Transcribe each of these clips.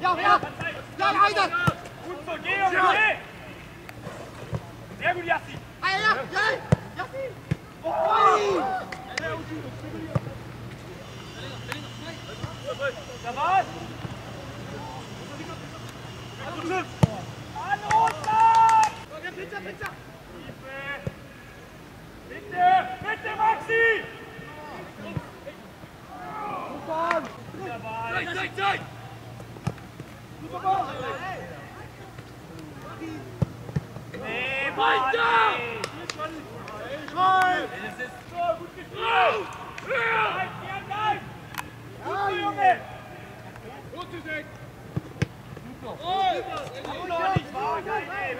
Ja, ja! Ja, weiter! Gut so, geh, Junge, ja. geh! Sehr gut, Jassi! Ja, ja, oh. ja! Jassi! Oh! Jawohl! An Ostern! Ja, bitte, bitte! Bitte! Bitte, Maxi! Gut, Mann! Nein, nein, nein! Junge!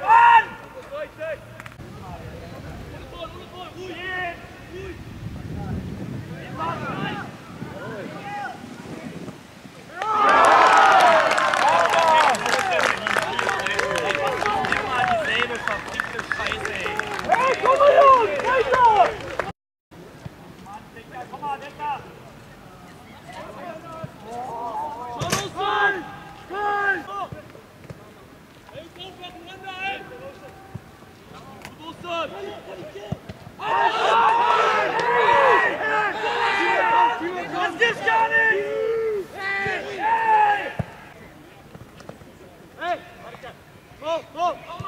Mann! Hey! Go, go!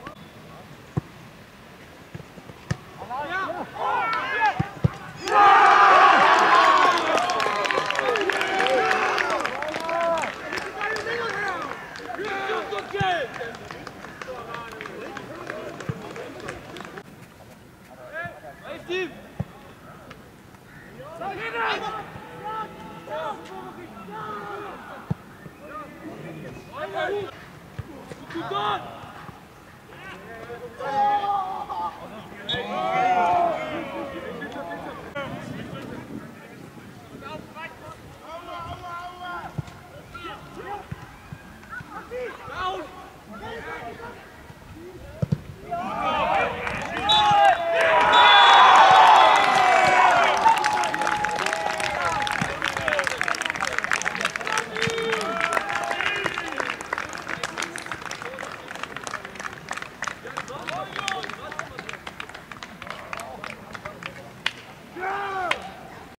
Good God!